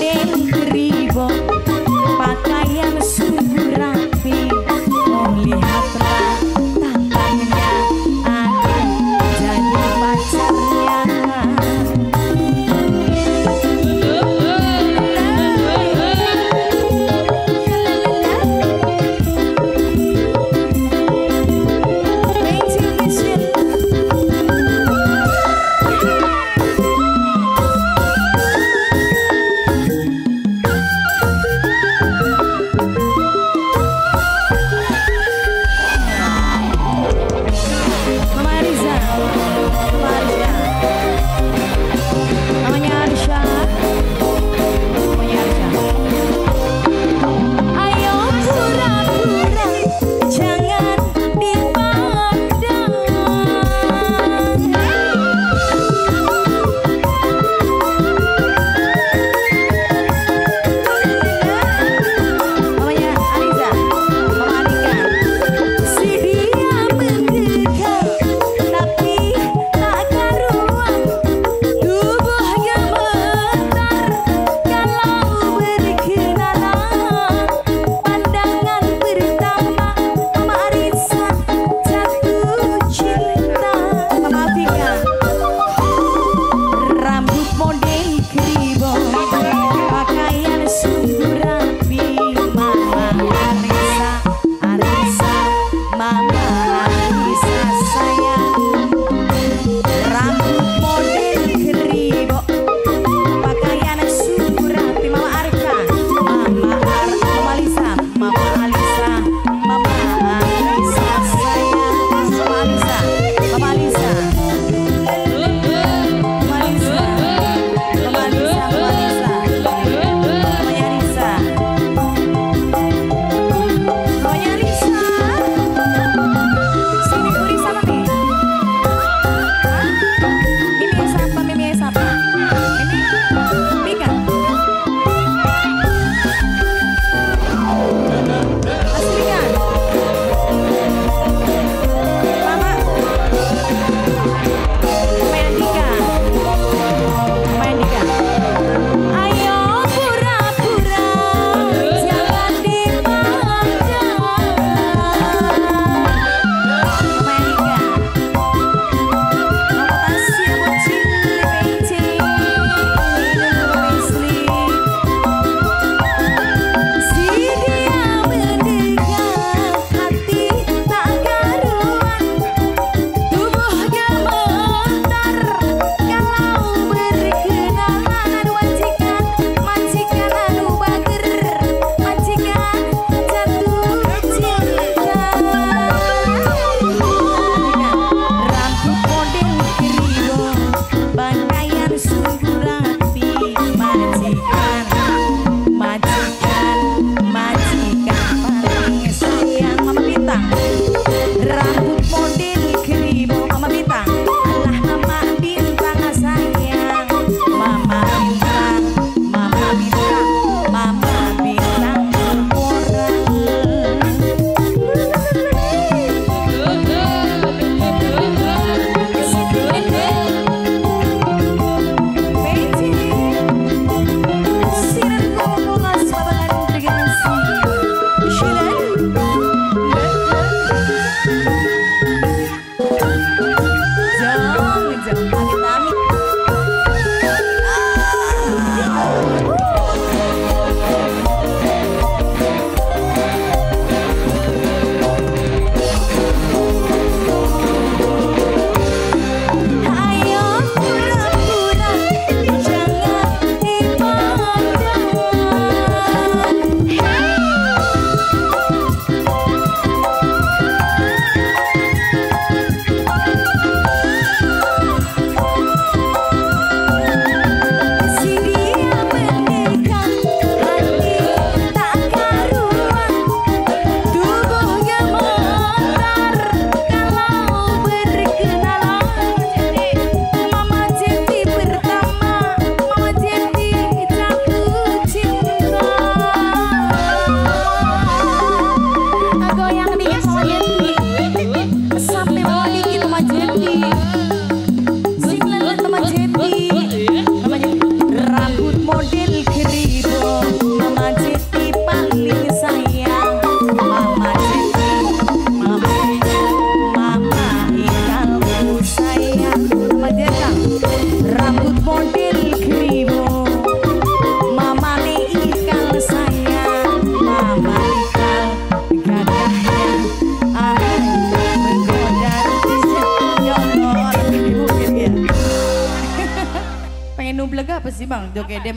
day. my mind. love. apa sih mang? Joget dia.